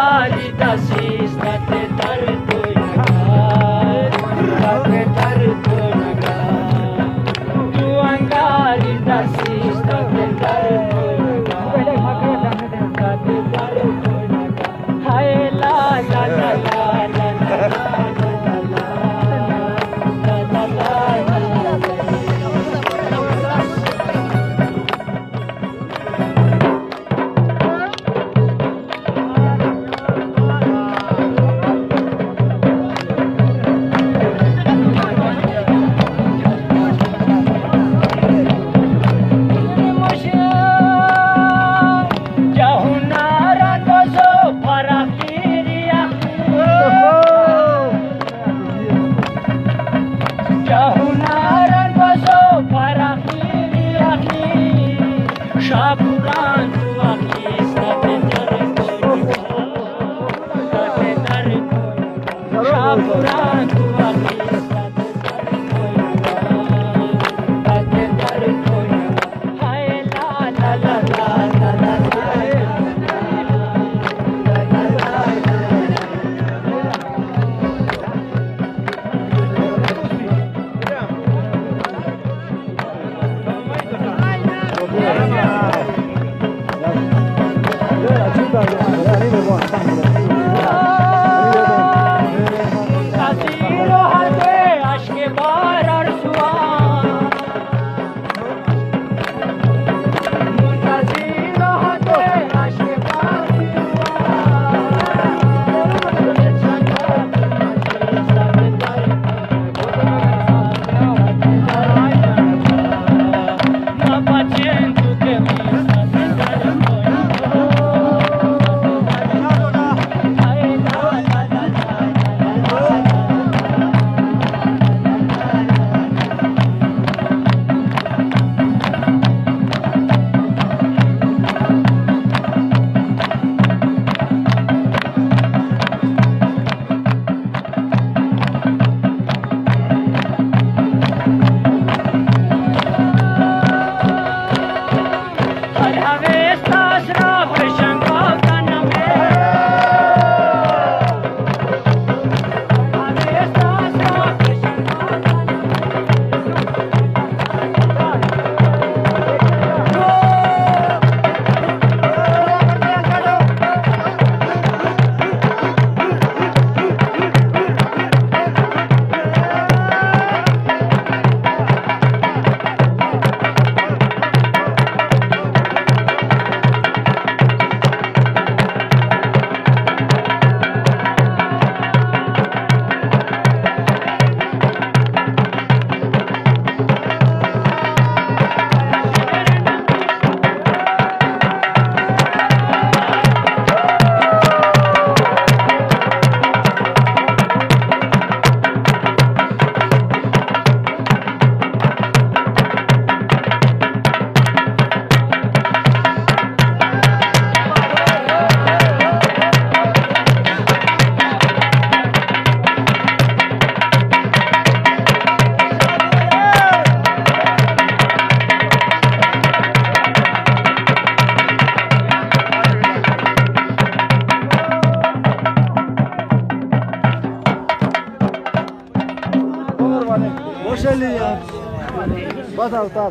Vitali da Cis, da Teta. Apuran. güzelliği ya. Bas al bas.